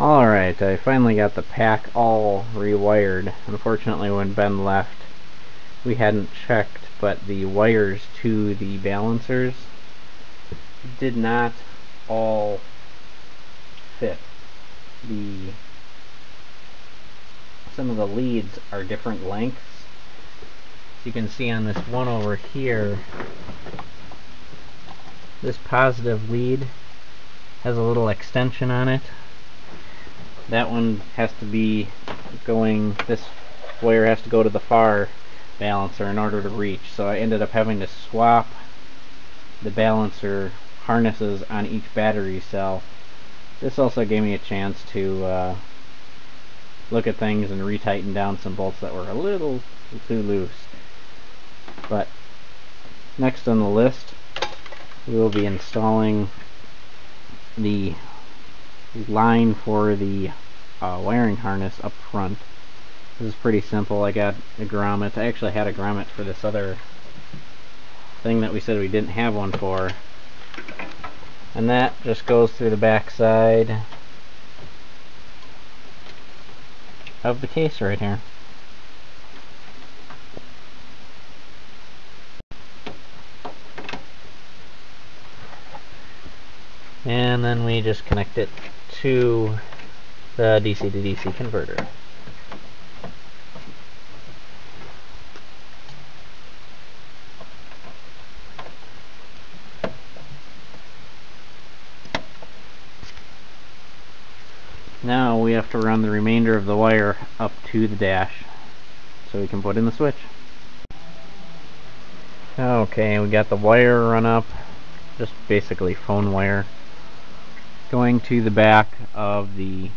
Alright, I finally got the pack all rewired. Unfortunately when Ben left we hadn't checked but the wires to the balancers did not all fit. The some of the leads are different lengths. As you can see on this one over here, this positive lead has a little extension on it. That one has to be going, this wire has to go to the far balancer in order to reach. So I ended up having to swap the balancer harnesses on each battery cell. This also gave me a chance to uh, look at things and retighten down some bolts that were a little too loose. But next on the list we will be installing the line for the uh, wiring harness up front. This is pretty simple. I got a grommet. I actually had a grommet for this other thing that we said we didn't have one for. And that just goes through the back side of the case right here. And then we just connect it to the DC to DC converter. Now we have to run the remainder of the wire up to the dash so we can put in the switch. Okay, we got the wire run up, just basically phone wire, going to the back of the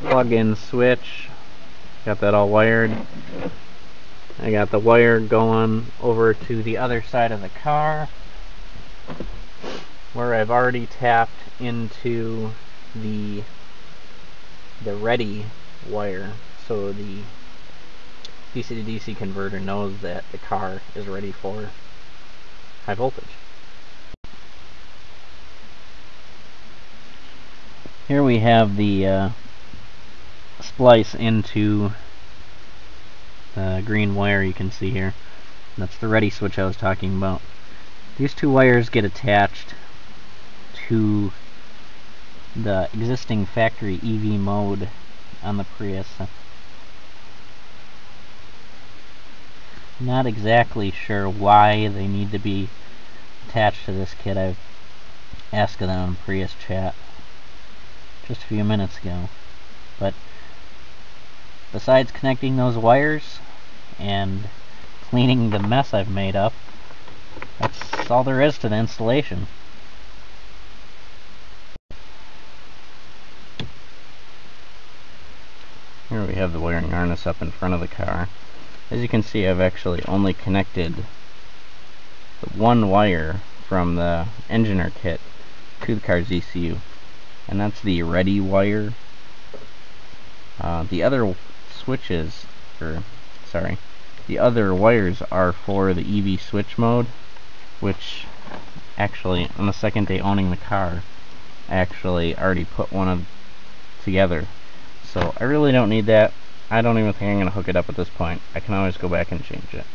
plug-in switch. Got that all wired. I got the wire going over to the other side of the car where I've already tapped into the the ready wire so the DC to DC converter knows that the car is ready for high voltage. Here we have the uh, splice into the green wire you can see here. That's the ready switch I was talking about. These two wires get attached to the existing factory EV mode on the Prius. Not exactly sure why they need to be attached to this kit. I've asked them on Prius chat just a few minutes ago. But besides connecting those wires and cleaning the mess I've made up, that's all there is to the installation. Here we have the wiring harness up in front of the car. As you can see, I've actually only connected the one wire from the Enginer kit to the car's ECU. And that's the ready wire. Uh, the other switches, or sorry, the other wires are for the EV switch mode, which actually, on the second day owning the car, I actually already put one of together so I really don't need that. I don't even think I'm going to hook it up at this point. I can always go back and change it.